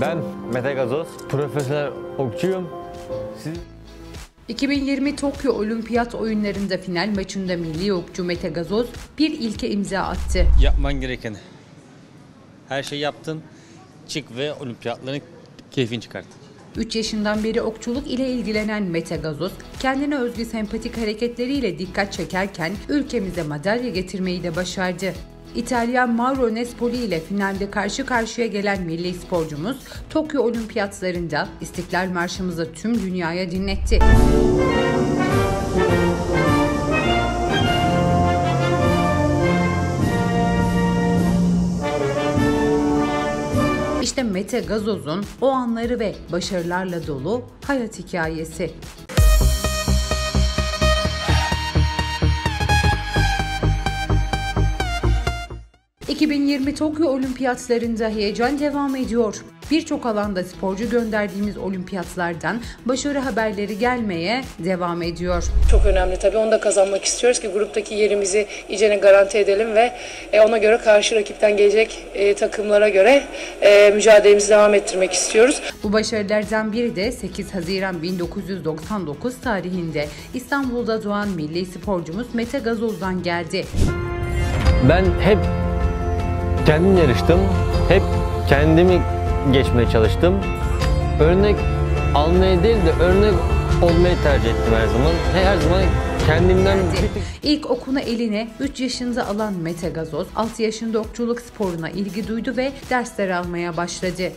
Ben Mete Gazoz, profesyonel okçuyum. Siz 2020 Tokyo Olimpiyat Oyunlarında final maçında milli okçu Mete Gazoz bir ilke imza attı. yapman gerekeni. Her şeyi yaptın. Çık ve olimpiyatların keyfini çıkart. 3 yaşından beri okçuluk ile ilgilenen Mete Gazoz, kendine özgü sempatik hareketleriyle dikkat çekerken ülkemize madalya getirmeyi de başardı. İtalyan Mauro Nespoli ile finalde karşı karşıya gelen milli sporcumuz Tokyo Olimpiyatlarında İstiklal Marşımızı tüm dünyaya dinletti. İşte Mete Gazoz'un o anları ve başarılarla dolu hayat hikayesi. ...2020 Tokyo Olimpiyatlarında heyecan devam ediyor. Birçok alanda sporcu gönderdiğimiz olimpiyatlardan başarı haberleri gelmeye devam ediyor. Çok önemli tabii. Onu da kazanmak istiyoruz ki gruptaki yerimizi iyicene garanti edelim ve e, ona göre karşı rakipten gelecek e, takımlara göre e, mücadelemizi devam ettirmek istiyoruz. Bu başarılardan biri de 8 Haziran 1999 tarihinde İstanbul'da doğan milli sporcumuz Mete Gazoz'dan geldi. ben hep kendim yarıştım. Hep kendimi geçmeye çalıştım. Örnek almaya değil de örnek olmayı tercih ettim her zaman. Her zaman kendimden İlk okunu eline 3 yaşında alan Mete Gazoz, 6 yaşında okçuluk sporuna ilgi duydu ve dersler almaya başladı.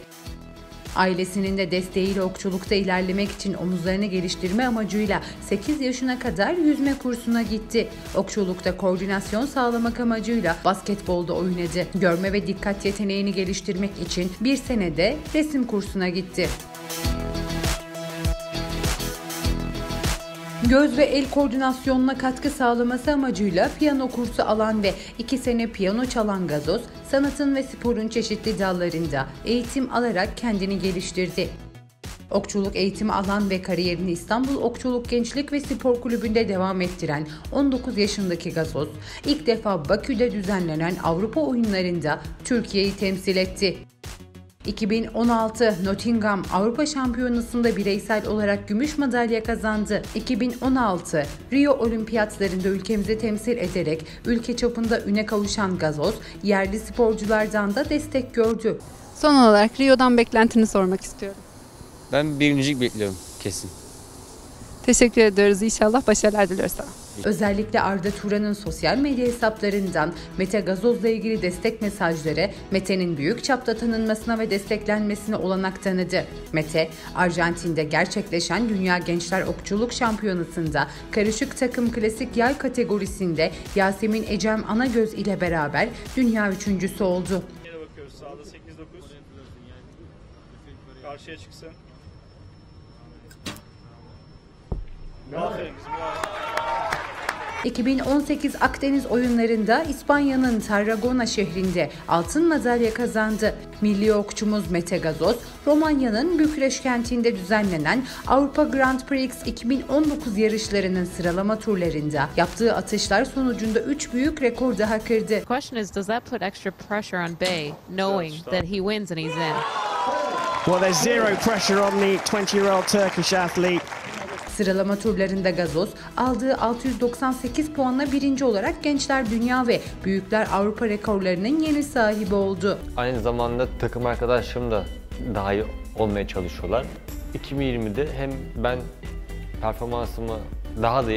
Ailesinin de desteğiyle okçulukta ilerlemek için omuzlarını geliştirme amacıyla 8 yaşına kadar yüzme kursuna gitti. Okçulukta koordinasyon sağlamak amacıyla basketbolda oynadı. Görme ve dikkat yeteneğini geliştirmek için bir senede resim kursuna gitti. Göz ve el koordinasyonuna katkı sağlaması amacıyla piyano kursu alan ve 2 sene piyano çalan Gazoz, sanatın ve sporun çeşitli dallarında eğitim alarak kendini geliştirdi. Okçuluk eğitimi alan ve kariyerini İstanbul Okçuluk Gençlik ve Spor Kulübü'nde devam ettiren 19 yaşındaki Gazoz, ilk defa Bakü'de düzenlenen Avrupa oyunlarında Türkiye'yi temsil etti. 2016 Nottingham Avrupa Şampiyonası'nda bireysel olarak gümüş madalya kazandı. 2016 Rio Olimpiyatlarında ülkemizi temsil ederek ülke çapında üne kavuşan Gazoz, yerli sporculardan da destek gördü. Son olarak Rio'dan beklentini sormak istiyorum. Ben birincilik bekliyorum kesin. Teşekkür ediyoruz. İnşallah başarılar diliyoruz sana. Özellikle Arda Turan'ın sosyal medya hesaplarından Mete Gazoz'la ilgili destek mesajları Mete'nin büyük çapta tanınmasına ve desteklenmesine olanak tanıdı. Mete, Arjantin'de gerçekleşen Dünya Gençler Okçuluk Şampiyonası'nda karışık takım klasik yay kategorisinde Yasemin Ecem Anagöz ile beraber dünya üçüncüsü oldu. Yere bakıyoruz sağda 8-9. Karşıya çıksın. Aferin. Bravo. 2018 Akdeniz oyunlarında İspanya'nın Tarragona şehrinde altın madalya kazandı. Milli okçumuz Mete Gazoz, Romanya'nın Bükreş kentinde düzenlenen Avrupa Grand Prix 2019 yarışlarının sıralama turlarında yaptığı atışlar sonucunda 3 büyük rekor daha kırdı. question is, does that put extra pressure on Bay, knowing that he wins and he's in? Well, there's zero pressure on the 20-year-old Turkish athlete. Sıralama turlarında Gazoz aldığı 698 puanla birinci olarak Gençler Dünya ve Büyükler Avrupa rekorlarının yeni sahibi oldu. aynı zamanda takım arkadaşlarım da daha iyi olmaya çalışıyorlar. 2020'de hem ben performansımı daha da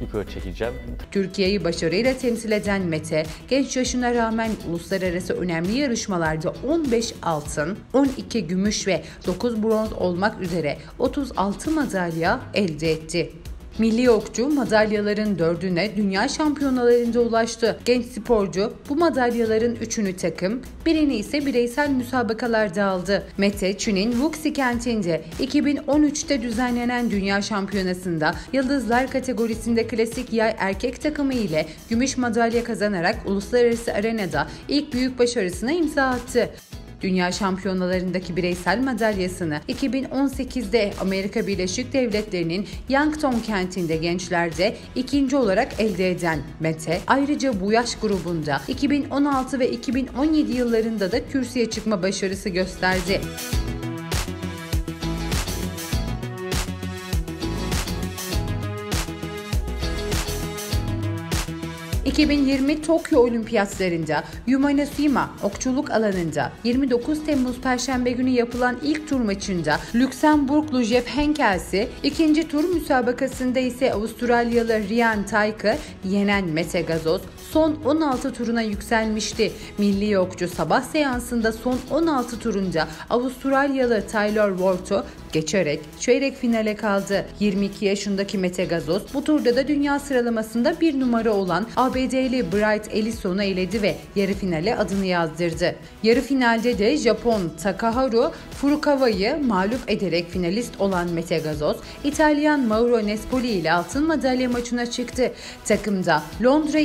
yukarı çekeceğim. Türkiye'yi başarıyla temsil eden Mete, genç yaşına rağmen uluslararası önemli yarışmalarda 15 altın, 12 gümüş ve 9 bronz olmak üzere 36 madalya elde etti. Milli okçu madalyaların dördüne dünya şampiyonalarında ulaştı. Genç sporcu bu madalyaların üçünü takım, birini ise bireysel müsabakalarda aldı. Mete, Çin'in Wuxi kentinde 2013'te düzenlenen dünya şampiyonasında yıldızlar kategorisinde klasik yay erkek takımı ile gümüş madalya kazanarak uluslararası arenada ilk büyük başarısına imza attı. Dünya şampiyonalarındaki bireysel madalyasını 2018'de Amerika Birleşik Devletleri'nin Yankton kentinde gençlerde ikinci olarak elde eden Mete, ayrıca bu yaş grubunda 2016 ve 2017 yıllarında da kürsüye çıkma başarısı gösterdi. 2020 Tokyo Olimpiyatlarında Yumanasima okçuluk alanında 29 Temmuz Perşembe günü yapılan ilk tur maçında Lüksemburglu Jeff Henkels'i, ikinci tur müsabakasında ise Avustralyalı Ryan Tayk'ı yenen Mete Gazoz son 16 turuna yükselmişti. Milli okçu sabah seansında son 16 turunca Avustralyalı Tyler Ward'u geçerek çeyrek finale kaldı. 22 yaşındaki Mete Gazoz bu turda da dünya sıralamasında bir numara olan ABD'li Bright Ellison'u eledi ve yarı finale adını yazdırdı. Yarı finalde de Japon Takaharu Furukawa'yı mağlup ederek finalist olan Mete Gazoz, İtalyan Mauro Nespoli ile altın madalya maçına çıktı. Takımda Londra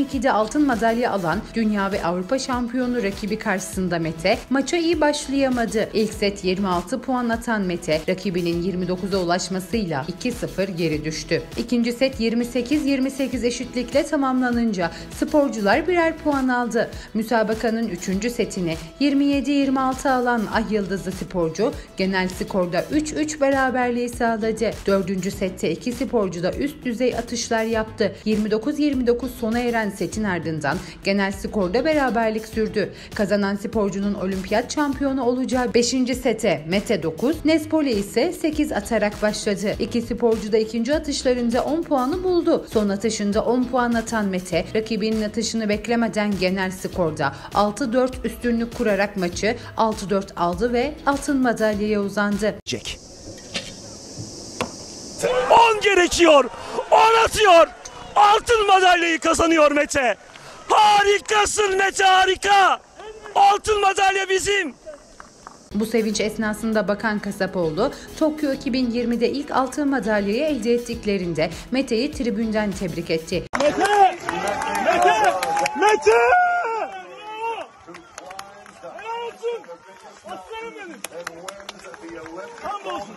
2012'de altın madalya alan dünya ve Avrupa şampiyonu rakibi karşısında Mete maça iyi başlayamadı. İlk set 26 puan atan Mete rakibinin 29'a ulaşmasıyla 2-0 geri düştü. İkinci set 28-28 eşitlikle tamamlanınca sporcular birer puan aldı. Müsabakanın 3. setini 27-26 alan Ay Yıldızlı sporcu genel skorda 3-3 beraberliği sağladı. 4. sette iki sporcu da üst düzey atışlar yaptı. 29-29 sona eren setin ardından genel skorda beraberlik sürdü. Kazanan sporcunun olimpiyat şampiyonu olacağı 5. sete Mete 9, Nespoli ise 8 atarak başladı. İki sporcu da ikinci atışlarında 10 puanı buldu. Son atışında 10 puan atan Mete, rakibinin atışını beklemeden genel skorda 6-4 üstünlük kurarak maçı 6-4 aldı ve altın madalyaya uzandı. Jack. 10 gerekiyor. 10 atıyor. Altın madalyayı kazanıyor Mete. Harikasın Mete harika. Altın madalya bizim. Bu sevinç esnasında Bakan Kasapoğlu, Tokyo 2020'de ilk altın madalyayı elde ettiklerinde Mete'yi tribünden tebrik etti. Mete! Mete! Mete! Aslanım benim. Hamdolsun.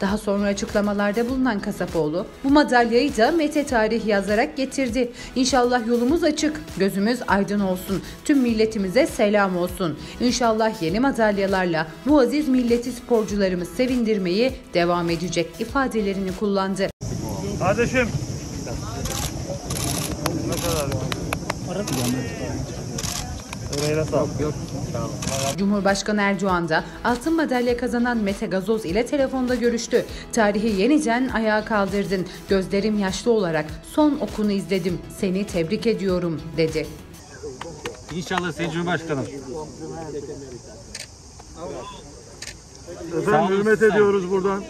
Daha sonra açıklamalarda bulunan Kasapoğlu, bu madalyayı da Mete tarih yazarak getirdi. İnşallah yolumuz açık, gözümüz aydın olsun, tüm milletimize selam olsun. İnşallah yeni madalyalarla bu aziz milleti sporcularımız sevindirmeyi devam edecek ifadelerini kullandı. Kardeşim. Ne kadar? Emeğine sağlık. Cumhurbaşkanı Erdoğan da altın madalya kazanan Mete Gazoz ile telefonda görüştü. Tarihi yeniden ayağa kaldırdın. Gözlerim yaşlı olarak son okunu izledim. Seni tebrik ediyorum dedi. İnşallah Sayın Cumhurbaşkanım. Efendim hürmet ediyoruz buradan.